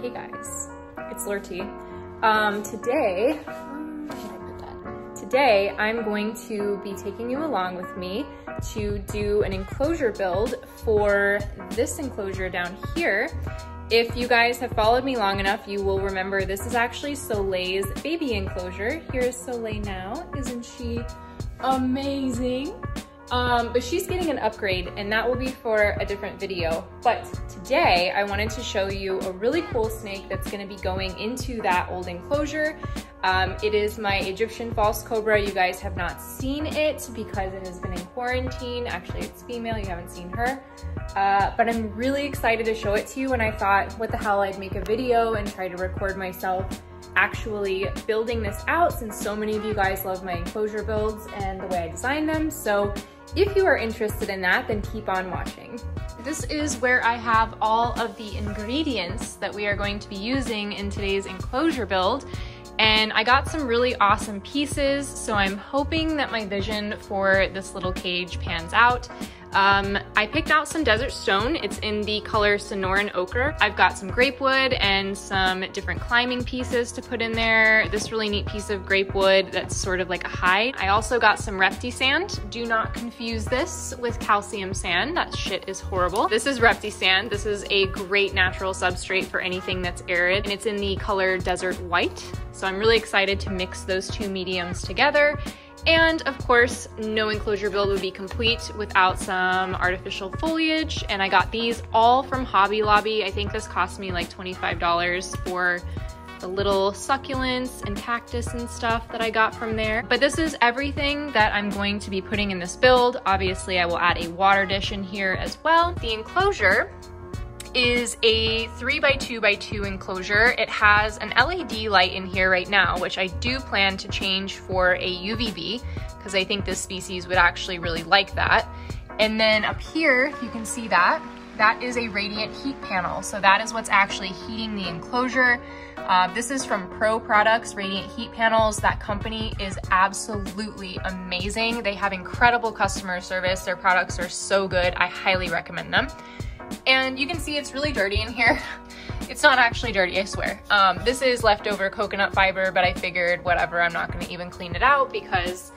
Hey guys, it's Lurty. Um, today, Today, I'm going to be taking you along with me to do an enclosure build for this enclosure down here. If you guys have followed me long enough, you will remember this is actually Soleil's baby enclosure. Here's Soleil now. Isn't she amazing? Um, but she's getting an upgrade and that will be for a different video. But today I wanted to show you a really cool snake that's gonna be going into that old enclosure. Um, it is my Egyptian false cobra. You guys have not seen it because it has been in quarantine. Actually, it's female, you haven't seen her. Uh, but I'm really excited to show it to you and I thought, what the hell, I'd make a video and try to record myself actually building this out since so many of you guys love my enclosure builds and the way I design them. So if you are interested in that, then keep on watching. This is where I have all of the ingredients that we are going to be using in today's enclosure build. And I got some really awesome pieces, so I'm hoping that my vision for this little cage pans out. Um, I picked out some desert stone. It's in the color Sonoran Ochre. I've got some grape wood and some different climbing pieces to put in there. This really neat piece of grape wood that's sort of like a hide. I also got some Repti sand. Do not confuse this with calcium sand. That shit is horrible. This is Repti sand. This is a great natural substrate for anything that's arid and it's in the color Desert White. So I'm really excited to mix those two mediums together and of course, no enclosure build would be complete without some artificial foliage. And I got these all from Hobby Lobby. I think this cost me like $25 for the little succulents and cactus and stuff that I got from there. But this is everything that I'm going to be putting in this build. Obviously, I will add a water dish in here as well. The enclosure is a three by two by two enclosure. It has an LED light in here right now, which I do plan to change for a UVB because I think this species would actually really like that. And then up here, you can see that, that is a radiant heat panel. So that is what's actually heating the enclosure. Uh, this is from Pro Products Radiant Heat Panels. That company is absolutely amazing. They have incredible customer service. Their products are so good. I highly recommend them. And you can see it's really dirty in here. It's not actually dirty, I swear. Um, this is leftover coconut fiber, but I figured whatever, I'm not gonna even clean it out because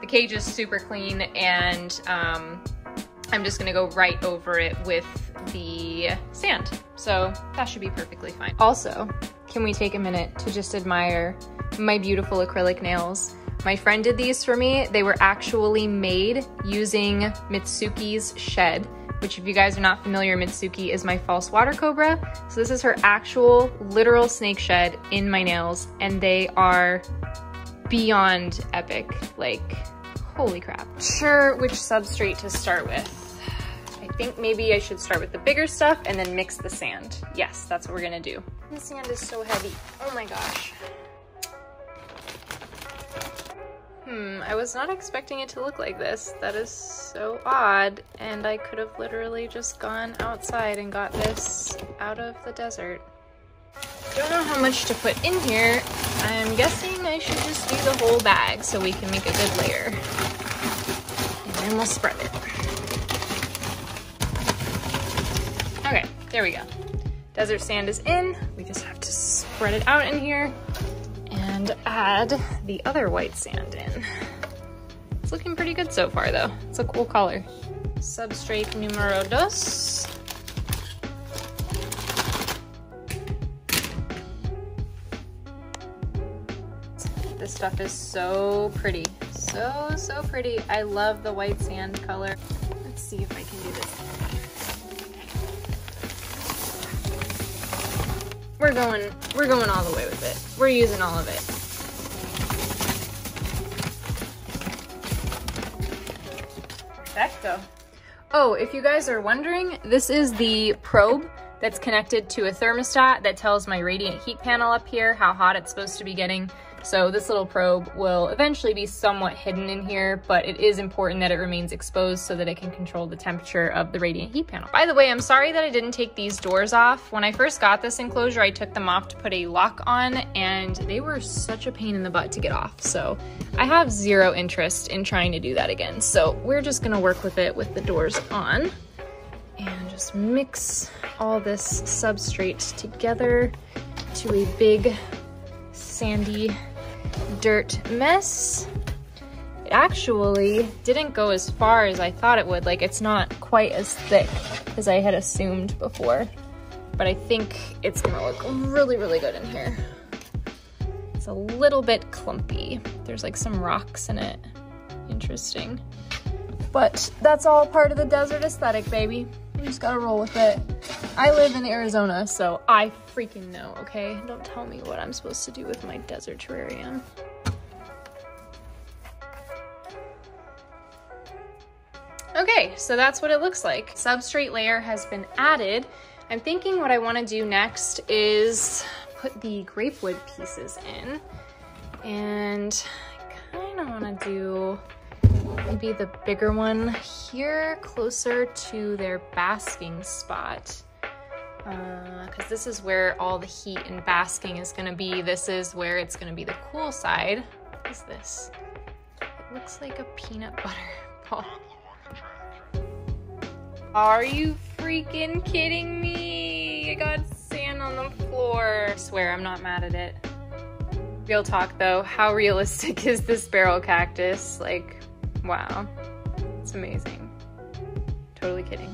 the cage is super clean and um, I'm just gonna go right over it with the sand. So that should be perfectly fine. Also, can we take a minute to just admire my beautiful acrylic nails? My friend did these for me. They were actually made using Mitsuki's shed which if you guys are not familiar, Mitsuki is my false water cobra. So this is her actual literal snake shed in my nails and they are beyond epic. Like, holy crap. Sure which substrate to start with. I think maybe I should start with the bigger stuff and then mix the sand. Yes, that's what we're gonna do. The sand is so heavy. Oh my gosh. Hmm, I was not expecting it to look like this. That is so odd. And I could have literally just gone outside and got this out of the desert. Don't know how much to put in here. I'm guessing I should just do the whole bag so we can make a good layer. And then we'll spread it. Okay, there we go. Desert sand is in. We just have to spread it out in here and add the other white sand in. It's looking pretty good so far though. It's a cool color. Substrate numero dos. This stuff is so pretty. So, so pretty. I love the white sand color. Let's see if I can do this. We're going, we're going all the way with it. We're using all of it. Oh, if you guys are wondering, this is the probe that's connected to a thermostat that tells my radiant heat panel up here how hot it's supposed to be getting. So this little probe will eventually be somewhat hidden in here, but it is important that it remains exposed so that it can control the temperature of the radiant heat panel. By the way, I'm sorry that I didn't take these doors off. When I first got this enclosure, I took them off to put a lock on and they were such a pain in the butt to get off. So I have zero interest in trying to do that again. So we're just gonna work with it with the doors on and just mix all this substrate together to a big sandy dirt mess. It actually didn't go as far as I thought it would. Like it's not quite as thick as I had assumed before, but I think it's gonna look really, really good in here. It's a little bit clumpy. There's like some rocks in it. Interesting. But that's all part of the desert aesthetic, baby. You just gotta roll with it. I live in Arizona, so I freaking know, okay? Don't tell me what I'm supposed to do with my desert terrarium. Okay, so that's what it looks like. Substrate layer has been added. I'm thinking what I wanna do next is put the grapewood pieces in. And I kinda wanna do maybe the bigger one here closer to their basking spot because uh, this is where all the heat and basking is going to be. This is where it's going to be the cool side. What is this? It looks like a peanut butter ball. Are you freaking kidding me? I got sand on the floor. I swear I'm not mad at it. Real talk though, how realistic is this barrel cactus? Like, Wow, it's amazing. Totally kidding.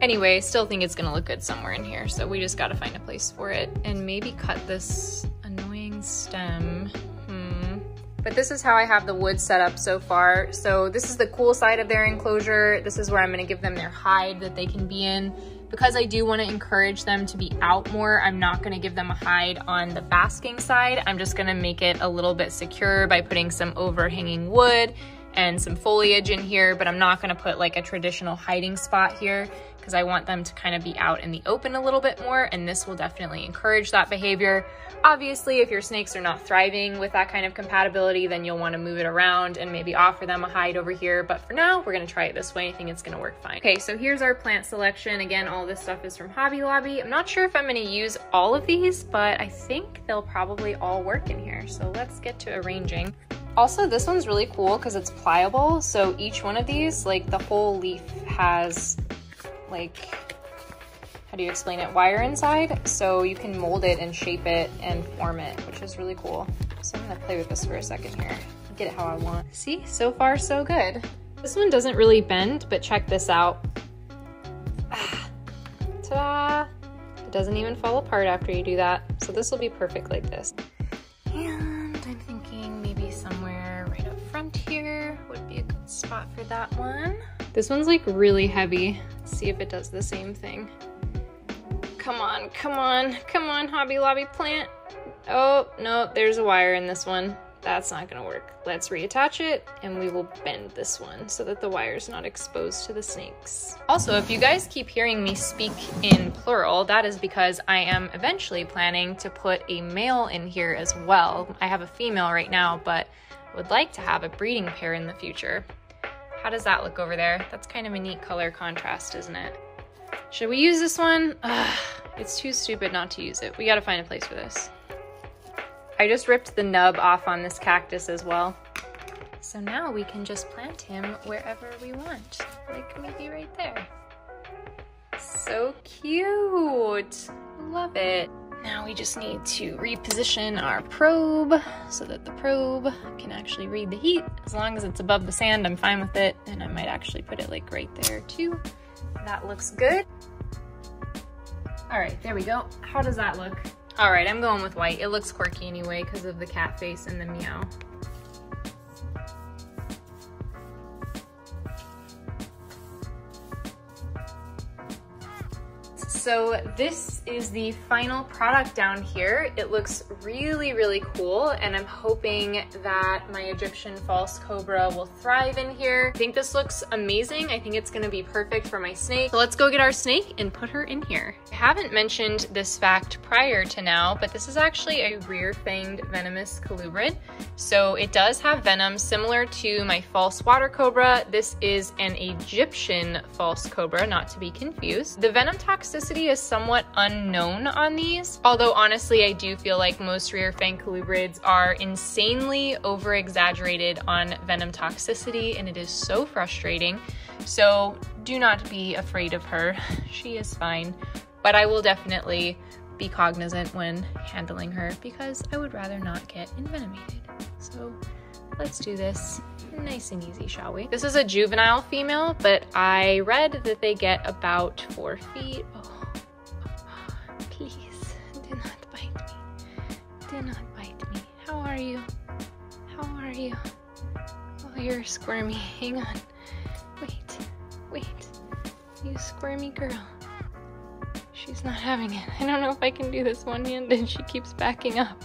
Anyway, still think it's gonna look good somewhere in here, so we just gotta find a place for it and maybe cut this annoying stem. Hmm. But this is how I have the wood set up so far. So this is the cool side of their enclosure. This is where I'm gonna give them their hide that they can be in. Because I do wanna encourage them to be out more, I'm not gonna give them a hide on the basking side. I'm just gonna make it a little bit secure by putting some overhanging wood and some foliage in here, but I'm not gonna put like a traditional hiding spot here because I want them to kind of be out in the open a little bit more and this will definitely encourage that behavior. Obviously, if your snakes are not thriving with that kind of compatibility, then you'll wanna move it around and maybe offer them a hide over here. But for now, we're gonna try it this way. I think it's gonna work fine. Okay, so here's our plant selection. Again, all this stuff is from Hobby Lobby. I'm not sure if I'm gonna use all of these, but I think they'll probably all work in here. So let's get to arranging. Also, this one's really cool because it's pliable. So each one of these, like the whole leaf has like, how do you explain it? Wire inside. So you can mold it and shape it and form it, which is really cool. So I'm gonna play with this for a second here. Get it how I want. See, so far so good. This one doesn't really bend, but check this out. Ta-da! It doesn't even fall apart after you do that. So this will be perfect like this. Spot for that one. This one's like really heavy. Let's see if it does the same thing. Come on, come on, come on, Hobby Lobby plant. Oh, no, there's a wire in this one. That's not gonna work. Let's reattach it and we will bend this one so that the wire's not exposed to the snakes. Also, if you guys keep hearing me speak in plural, that is because I am eventually planning to put a male in here as well. I have a female right now, but would like to have a breeding pair in the future. How does that look over there? That's kind of a neat color contrast, isn't it? Should we use this one? Ugh, it's too stupid not to use it. We gotta find a place for this. I just ripped the nub off on this cactus as well. So now we can just plant him wherever we want. Like maybe right there. So cute. Love it. Now we just need to reposition our probe so that the probe can actually read the heat. As long as it's above the sand, I'm fine with it. And I might actually put it like right there too. That looks good. All right, there we go. How does that look? All right, I'm going with white. It looks quirky anyway because of the cat face and the meow. So this is the final product down here. It looks really, really cool and I'm hoping that my Egyptian false cobra will thrive in here. I think this looks amazing. I think it's gonna be perfect for my snake. So let's go get our snake and put her in here. I haven't mentioned this fact prior to now, but this is actually a rear-fanged venomous colubrid. So it does have venom similar to my false water cobra. This is an Egyptian false cobra, not to be confused. The venom toxicity is somewhat unknown on these, although honestly I do feel like most rear fang colubrids are insanely over exaggerated on venom toxicity and it is so frustrating. So do not be afraid of her. She is fine, but I will definitely be cognizant when handling her because I would rather not get envenomated. So let's do this nice and easy, shall we? This is a juvenile female, but I read that they get about four feet. Oh, you? Oh, you're squirmy. Hang on. Wait, wait. You squirmy girl. She's not having it. I don't know if I can do this one handed. She keeps backing up.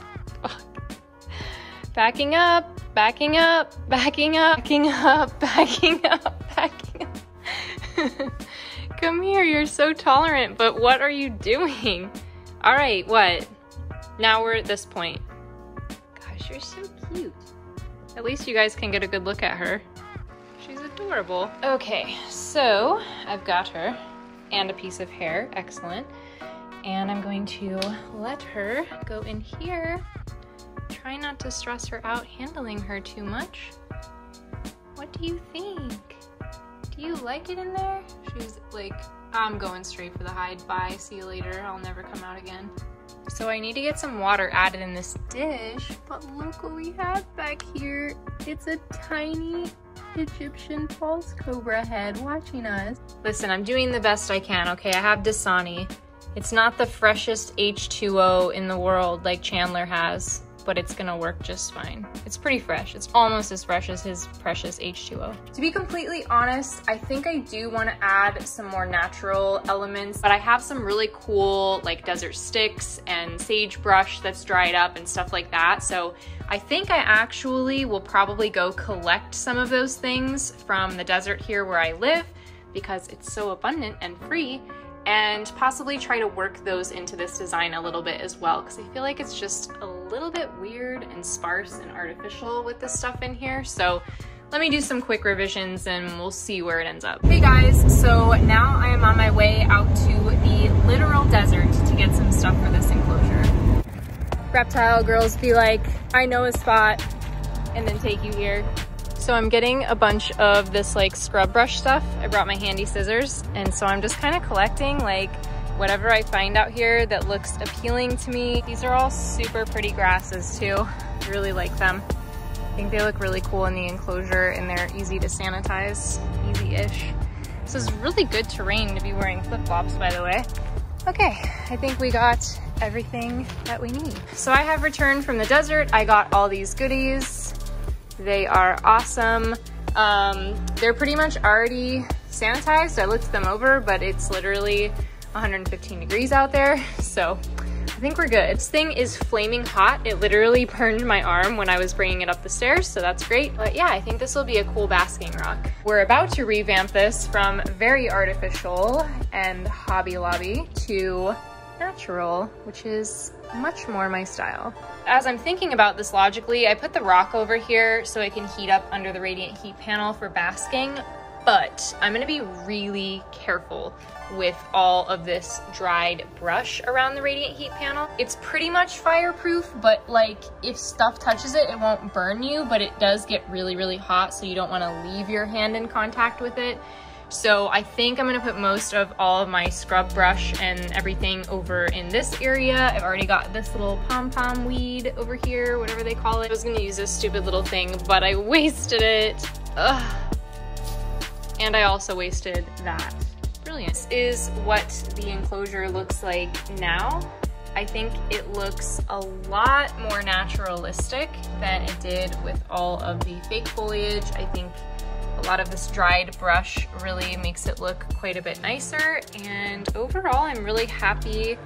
Backing up, backing up, backing up, backing up, backing up, backing up. Come here, you're so tolerant, but what are you doing? All right, what? Now we're at this point. Gosh, you're so cute. At least you guys can get a good look at her. She's adorable. Okay, so I've got her and a piece of hair, excellent. And I'm going to let her go in here. Try not to stress her out handling her too much. What do you think? Do you like it in there? She's like, I'm going straight for the hide. Bye, see you later. I'll never come out again. So I need to get some water added in this dish, but look what we have back here. It's a tiny Egyptian false cobra head watching us. Listen, I'm doing the best I can, okay? I have Dasani. It's not the freshest H2O in the world like Chandler has, but it's gonna work just fine. It's pretty fresh. It's almost as fresh as his precious H2O. To be completely honest, I think I do wanna add some more natural elements, but I have some really cool like desert sticks and sagebrush that's dried up and stuff like that. So I think I actually will probably go collect some of those things from the desert here where I live because it's so abundant and free and possibly try to work those into this design a little bit as well because I feel like it's just a little bit weird and sparse and artificial with this stuff in here. So let me do some quick revisions and we'll see where it ends up. Hey guys, so now I am on my way out to the literal desert to get some stuff for this enclosure. Reptile girls be like, I know a spot, and then take you here. So I'm getting a bunch of this like scrub brush stuff. I brought my handy scissors and so I'm just kind of collecting like whatever I find out here that looks appealing to me. These are all super pretty grasses too. I really like them. I think they look really cool in the enclosure and they're easy to sanitize, easy-ish. This is really good terrain to be wearing flip-flops by the way. Okay, I think we got everything that we need. So I have returned from the desert. I got all these goodies. They are awesome. Um, they're pretty much already sanitized. I looked them over, but it's literally 115 degrees out there. So I think we're good. This thing is flaming hot. It literally burned my arm when I was bringing it up the stairs, so that's great. But yeah, I think this will be a cool basking rock. We're about to revamp this from very artificial and Hobby Lobby to natural, which is much more my style. As I'm thinking about this logically, I put the rock over here so it can heat up under the radiant heat panel for basking, but I'm gonna be really careful with all of this dried brush around the radiant heat panel. It's pretty much fireproof, but like if stuff touches it, it won't burn you, but it does get really, really hot, so you don't wanna leave your hand in contact with it. So I think I'm gonna put most of all of my scrub brush and everything over in this area. I've already got this little pom-pom weed over here, whatever they call it. I was gonna use this stupid little thing, but I wasted it. Ugh. And I also wasted that. Brilliant. This is what the enclosure looks like now. I think it looks a lot more naturalistic than it did with all of the fake foliage. I think lot of this dried brush really makes it look quite a bit nicer. And overall, I'm really happy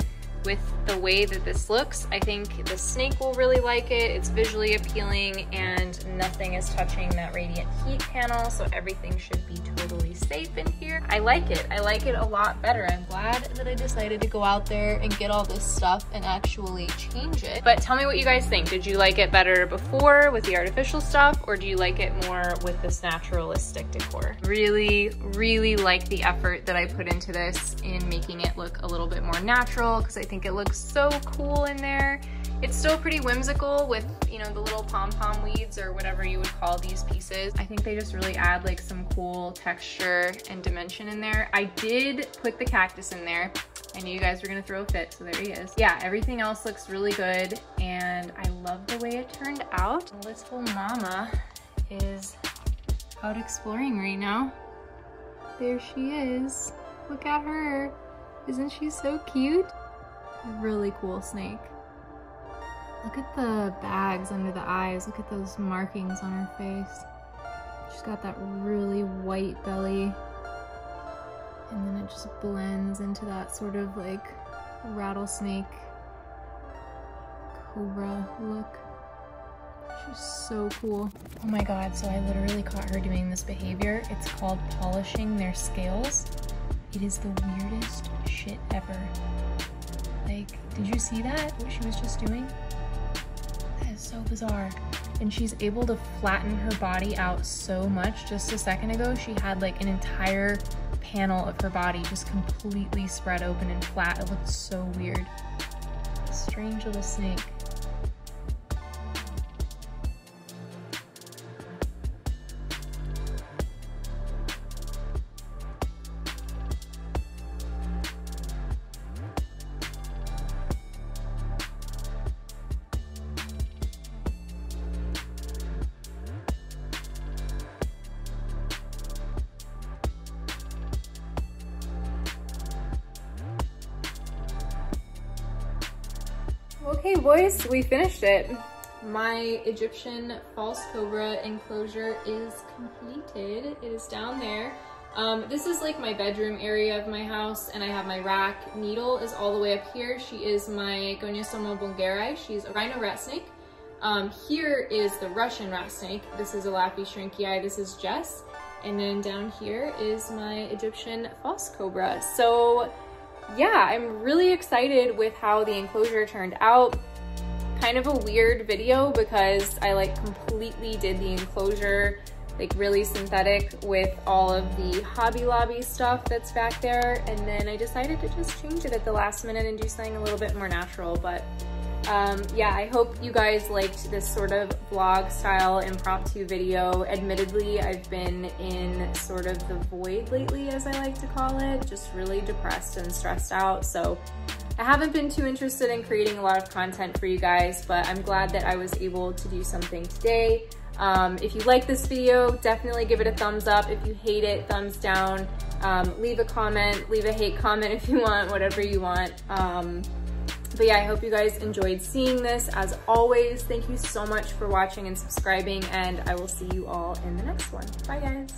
with the way that this looks. I think the snake will really like it. It's visually appealing and nothing is touching that radiant heat panel, so everything should be totally safe in here. I like it. I like it a lot better. I'm glad that I decided to go out there and get all this stuff and actually change it. But tell me what you guys think. Did you like it better before with the artificial stuff or do you like it more with this naturalistic decor? Really, really like the effort that I put into this in making it look a little bit more natural because I think it looks so cool in there. It's still pretty whimsical with, you know, the little pom-pom weeds or whatever you would call these pieces. I think they just really add like some cool texture and dimension in there. I did put the cactus in there. I knew you guys were gonna throw a fit, so there he is. Yeah, everything else looks really good and I love the way it turned out. Little mama is out exploring right now. There she is. Look at her. Isn't she so cute? Really cool snake. Look at the bags under the eyes. Look at those markings on her face. She's got that really white belly. And then it just blends into that sort of like rattlesnake cobra look. She's so cool. Oh my god, so I literally caught her doing this behavior. It's called polishing their scales. It is the weirdest shit ever. Like, did you see that? What she was just doing? That is so bizarre. And she's able to flatten her body out so much. Just a second ago, she had like an entire panel of her body just completely spread open and flat. It looked so weird. Strange little snake. Okay boys, we finished it. My Egyptian false cobra enclosure is completed. It is down there. Um, this is like my bedroom area of my house and I have my rack. Needle is all the way up here. She is my Gonyosoma boulengeri. She's a rhino rat snake. Um, here is the Russian rat snake. This is a Lappy shrinky This is Jess. And then down here is my Egyptian false cobra. So yeah, I'm really excited with how the enclosure turned out. Kind of a weird video because I like completely did the enclosure like really synthetic with all of the Hobby Lobby stuff that's back there. And then I decided to just change it at the last minute and do something a little bit more natural. But um, yeah, I hope you guys liked this sort of vlog style impromptu video. Admittedly, I've been in sort of the void lately, as I like to call it, just really depressed and stressed out. So I haven't been too interested in creating a lot of content for you guys, but I'm glad that I was able to do something today. Um, if you like this video, definitely give it a thumbs up. If you hate it, thumbs down. Um, leave a comment, leave a hate comment if you want, whatever you want. Um, but yeah, I hope you guys enjoyed seeing this. As always, thank you so much for watching and subscribing, and I will see you all in the next one. Bye, guys.